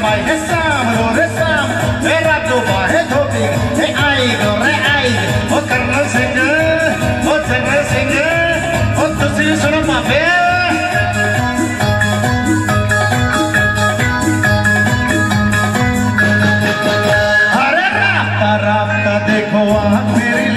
am I handsome? You're handsome. Where are you? Where are you? Hey, I go, hey, I. Oh, Colonel Singer, oh, Colonel Singer, oh, to see you soon, my baby. देखो वहाँ तेरी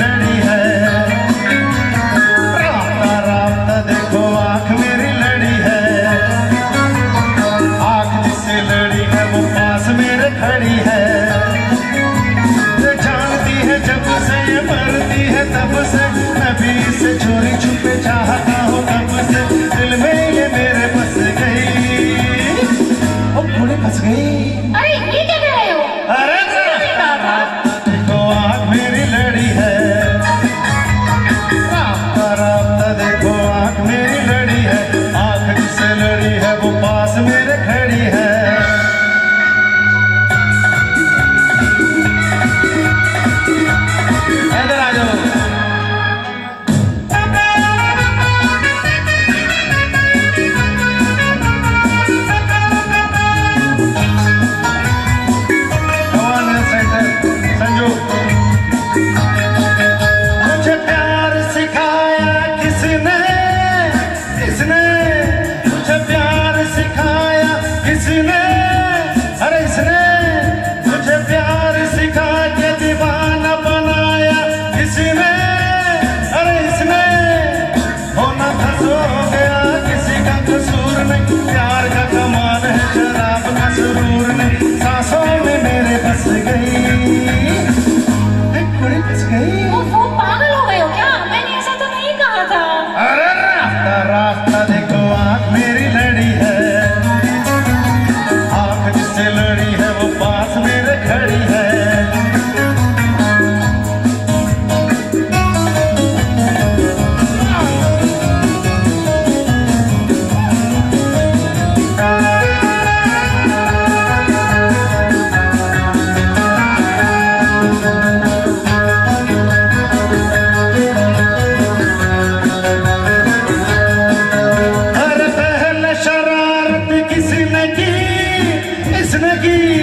बैठी इसने की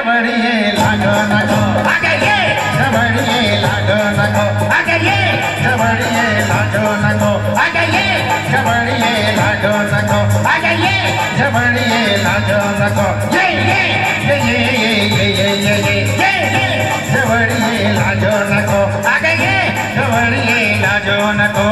सबड़िए लागो नगो। आगे सबड़िए लागो नगो। आगे सबड़िए लागो नगो। आगे सबड़िए लागो नगो। आगे सबड़िए लागो नगो। ये ये। ये ये ये ये ये ये ये। सबड़िए लागो नगो। आगे सबड़िए लागो नगो।